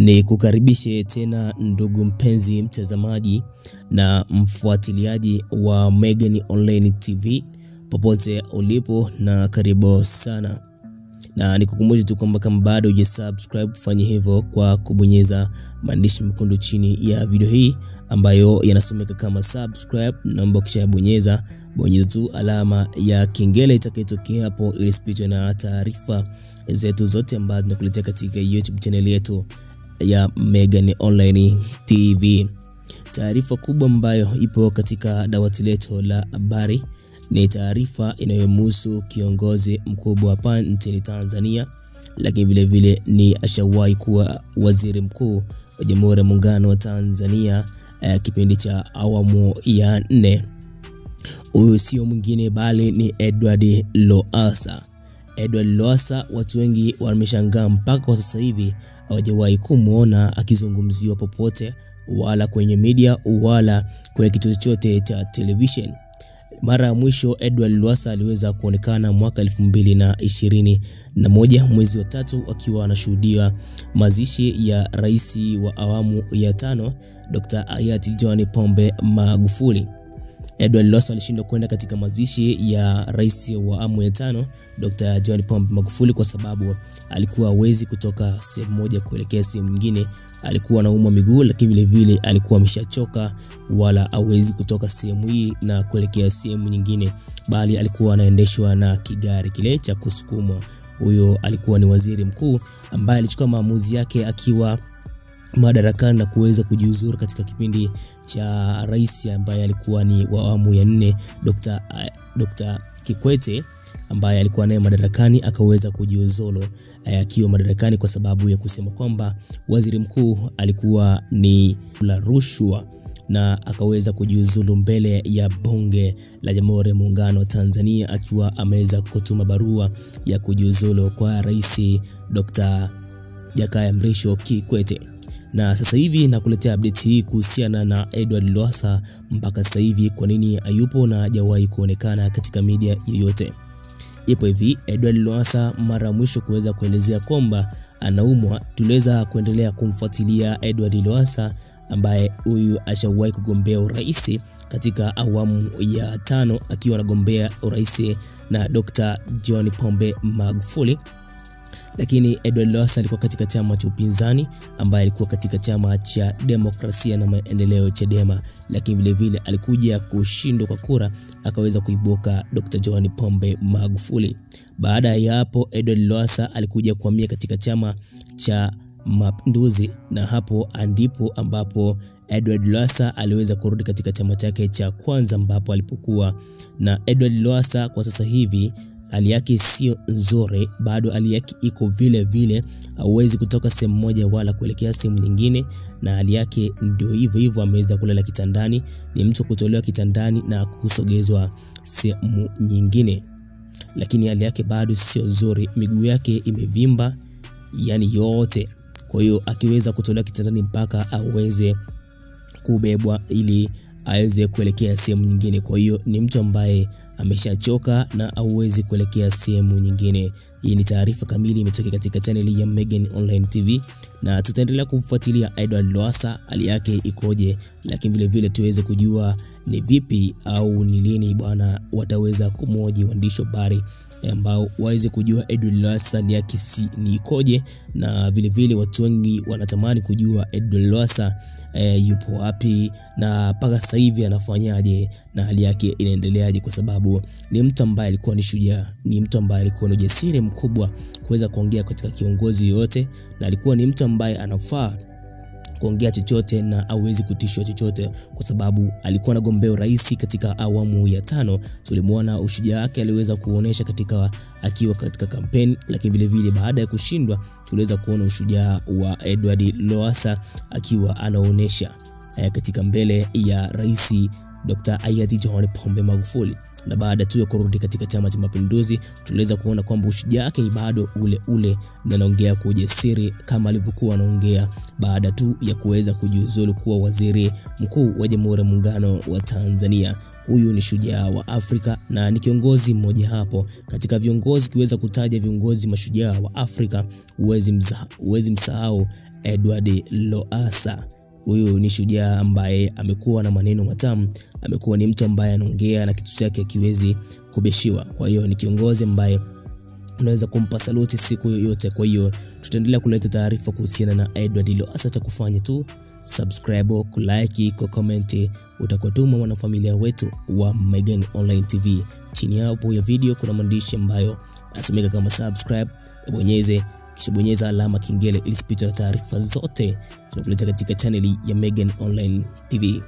Ni kukaribishe tena ndugu mpenzi mtazamaji na mfuatiliaji wa Megan Online TV popote ulipo, na karibu sana, na nikukumbushe tu kwamba kama bado hujasubscribe fanye hivyo kwa kubonyeza maandishi mekundu chini ya video hii ambayo yanasomeka kama subscribe. Naomba kisha bonyeza tu alama ya kengele itakayotokea hapo, ili na taarifa zetu zote ambazo tunakuletea katika YouTube channel yetu ya Megan Online TV. Taarifa kubwa ambayo ipo katika dawati letu la habari ni taarifa inayomhusu kiongozi mkubwa hapa nchini Tanzania, lakini vile vile ni ashawahi kuwa waziri mkuu wa Jamhuri ya Muungano wa Tanzania eh, kipindi cha awamu ya nne. Huyu sio mwingine bali ni Edward Lowassa. Edward Lowassa, watu wengi wameshangaa mpaka kwa sasa hivi hawajawahi kumwona akizungumziwa popote, wala kwenye media wala kwenye kituo chochote cha television. Mara ya mwisho Edward Lowassa aliweza kuonekana mwaka elfu mbili na ishirini na moja mwezi wa tatu akiwa anashuhudia mazishi ya rais wa awamu ya tano Dr. hayati John Pombe Magufuli. Edward Lowassa alishindwa kwenda katika mazishi ya rais wa awamu ya tano Dr. John Pombe Magufuli kwa sababu alikuwa hawezi kutoka sehemu moja kuelekea sehemu nyingine. Alikuwa anaumwa miguu, lakini vilevile vile alikuwa ameshachoka, wala hawezi kutoka sehemu hii na kuelekea sehemu nyingine, bali alikuwa anaendeshwa na kigari kile cha kusukumwa. Huyo alikuwa ni waziri mkuu ambaye alichukua maamuzi yake akiwa madarakani na kuweza kujiuzuru katika kipindi cha rais ambaye alikuwa ni wa awamu ya nne Dr. Dr. Kikwete ambaye alikuwa naye madarakani akaweza kujiuzulu akiwa madarakani kwa sababu ya kusema kwamba waziri mkuu alikuwa ni la rushwa na akaweza kujiuzulu mbele ya bunge la Jamhuri ya Muungano wa Tanzania akiwa ameweza kutuma barua ya kujiuzulu kwa rais Dr. Jakaya Mrisho Kikwete na sasa hivi nakuletea update hii kuhusiana na Edward Lowassa mpaka sasa hivi, kwa nini hayupo na hajawahi kuonekana katika media yoyote. Ipo hivi, Edward Lowassa mara mwisho kuweza kuelezea kwamba anaumwa, tuliweza kuendelea kumfuatilia Edward Lowassa ambaye huyu ashawahi kugombea urais katika awamu ya tano akiwa anagombea urais na Dr. John Pombe Magufuli lakini Edward Lowassa alikuwa katika chama cha upinzani ambaye alikuwa katika chama cha demokrasia na maendeleo Chadema, lakini vilevile vile alikuja kushindwa kwa kura akaweza kuibuka Dr. John Pombe Magufuli. Baada ya hapo, Edward Lowassa alikuja kuhamia katika chama cha Mapinduzi na hapo ndipo ambapo Edward Lowassa aliweza kurudi katika chama chake cha kwanza ambapo alipokuwa na Edward Lowassa kwa sasa hivi hali yake sio nzuri, bado hali yake iko vile vile, hauwezi kutoka sehemu moja wala kuelekea sehemu nyingine, na hali yake ndio hivyo hivyo, ameweza kulala kitandani. Ni mtu kutolewa kitandani na kusogezwa sehemu nyingine, lakini hali yake bado sio nzuri, miguu yake imevimba, yani yote. Kwa hiyo akiweza kutolewa kitandani mpaka aweze kubebwa ili aweze kuelekea sehemu nyingine. Kwa hiyo ni mtu ambaye ameshachoka na auwezi kuelekea sehemu nyingine. Hii ni taarifa kamili imetokea katika chaneli ya Megan Online TV, na tutaendelea kumfuatilia Edward Lowassa hali yake ikoje, lakini vile vile tuweze kujua ni vipi au ni lini bwana wataweza kumoji waandishi wa habari ambao waweze kujua Edward Lowassa hali yake si ni ikoje, na vile vile watu wengi wanatamani kujua Edward Lowassa e, yupo wapi na mpaka sasa hivi anafanyaje na hali yake inaendeleaje, kwa sababu ni mtu ambaye alikuwa ni shujaa, ni mtu ambaye alikuwa na ujasiri mkubwa kuweza kuongea katika kiongozi yoyote, na alikuwa ni mtu ambaye anafaa kuongea chochote na awezi kutishwa chochote, kwa sababu alikuwa anagombea urais katika awamu ya tano. Tulimwona ushujaa wake aliweza kuonesha katika akiwa katika kampeni, lakini vile vile baada ya kushindwa tuliweza kuona ushujaa wa Edward Lowassa akiwa anaonesha katika mbele ya rais Dr. hayati John Pombe Magufuli na baada tu ya kurudi katika Chama cha Mapinduzi tuliweza kuona kwamba ushujaa wake ni bado ule ule, na anaongea kwa ujasiri kama alivyokuwa anaongea baada tu ya kuweza kujiuzulu kuwa waziri mkuu wa Jamhuri ya Muungano wa Tanzania. Huyu ni shujaa wa Afrika na ni kiongozi mmoja hapo katika viongozi. Kiweza kutaja viongozi mashujaa wa Afrika, huwezi msahau Edward Lowassa. Huyu ni shujaa ambaye amekuwa na maneno matamu, amekuwa ni mtu ambaye anaongea na kitu chake akiwezi kubeshiwa. Kwa hiyo ni kiongozi ambaye unaweza kumpa saluti siku yoyote. Kwa hiyo tutaendelea kuleta taarifa kuhusiana na Edward Lowassa. Cha kufanya tu subscribe, kulike, ku comment, utakuwa tu mwanafamilia wetu wa Megan Online TV. Chini hapo ya video kuna maandishi ambayo nasomeka kama subscribe, bonyeze kisha bonyeza alama kengele ili na taarifa zote tunakuleta katika chaneli ya Megan Online TV.